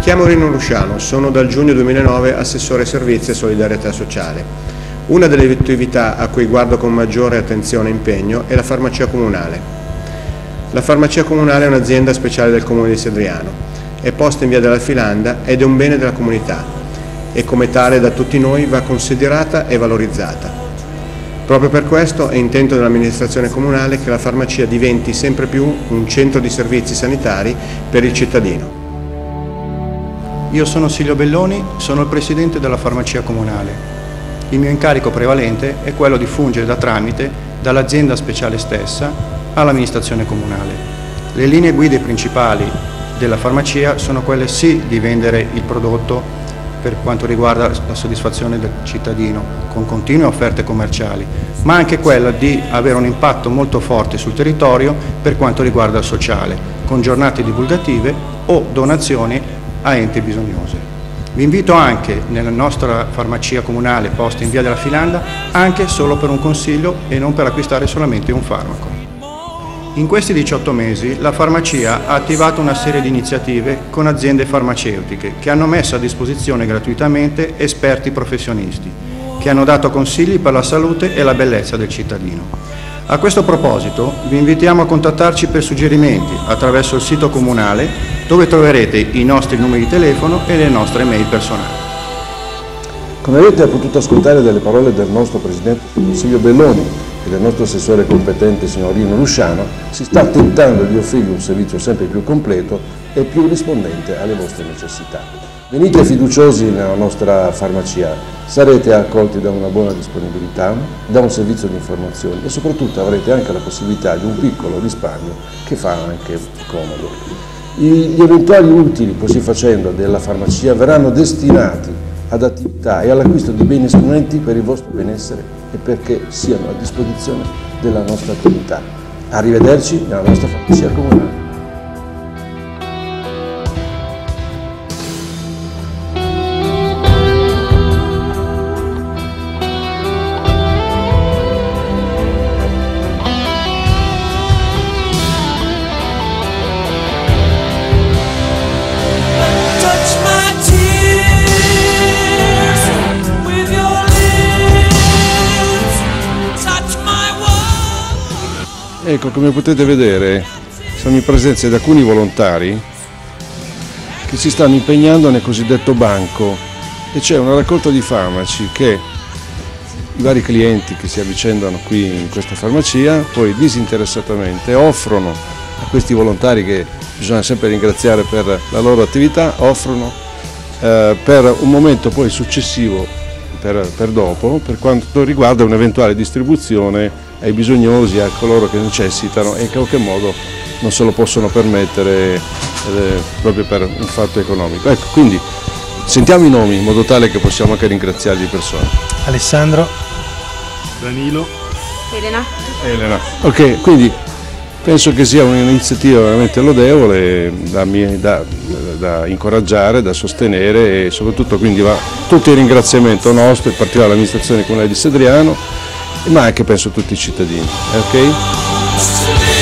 Mi chiamo Rino Rusciano, sono dal giugno 2009 assessore servizi e solidarietà sociale. Una delle attività a cui guardo con maggiore attenzione e impegno è la farmacia comunale. La farmacia comunale è un'azienda speciale del comune di Sedriano, è posta in via della Filanda ed è un bene della comunità e come tale da tutti noi va considerata e valorizzata. Proprio per questo è intento dell'amministrazione comunale che la farmacia diventi sempre più un centro di servizi sanitari per il cittadino. Io sono Silvio Belloni, sono il presidente della farmacia comunale. Il mio incarico prevalente è quello di fungere da tramite dall'azienda speciale stessa all'amministrazione comunale. Le linee guide principali della farmacia sono quelle sì di vendere il prodotto per quanto riguarda la soddisfazione del cittadino con continue offerte commerciali, ma anche quella di avere un impatto molto forte sul territorio per quanto riguarda il sociale, con giornate divulgative o donazioni a enti bisognosi. Vi invito anche nella nostra farmacia comunale posta in via della Filanda anche solo per un consiglio e non per acquistare solamente un farmaco. In questi 18 mesi la farmacia ha attivato una serie di iniziative con aziende farmaceutiche che hanno messo a disposizione gratuitamente esperti professionisti che hanno dato consigli per la salute e la bellezza del cittadino. A questo proposito vi invitiamo a contattarci per suggerimenti attraverso il sito comunale dove troverete i nostri numeri di telefono e le nostre mail personali. Come avete potuto ascoltare dalle parole del nostro Presidente Consiglio Belloni e del nostro assessore competente signor Rino Lusciano, si sta tentando di offrirvi un servizio sempre più completo e più rispondente alle vostre necessità. Venite fiduciosi nella nostra farmacia, sarete accolti da una buona disponibilità, da un servizio di informazioni e soprattutto avrete anche la possibilità di un piccolo risparmio che fa anche comodo. Gli eventuali utili così facendo della farmacia verranno destinati ad attività e all'acquisto di beni e strumenti per il vostro benessere e perché siano a disposizione della nostra attività. Arrivederci nella nostra farmacia comunale. Ecco, come potete vedere, siamo in presenza di alcuni volontari che si stanno impegnando nel cosiddetto banco. E c'è una raccolta di farmaci che i vari clienti che si avvicendano qui in questa farmacia poi disinteressatamente offrono a questi volontari che bisogna sempre ringraziare per la loro attività, offrono eh, per un momento poi successivo per, per dopo, per quanto riguarda un'eventuale distribuzione ai bisognosi, a coloro che necessitano e in qualche modo non se lo possono permettere eh, proprio per un fatto economico. Ecco, quindi sentiamo i nomi in modo tale che possiamo anche ringraziarli di persona. Alessandro, Danilo, Elena. Elena. Ok, quindi penso che sia un'iniziativa veramente lodevole da, da- da incoraggiare, da sostenere e soprattutto quindi va tutto il ringraziamento nostro, in particolare all'amministrazione comunale di Sedriano, ma anche penso tutti i cittadini. Okay?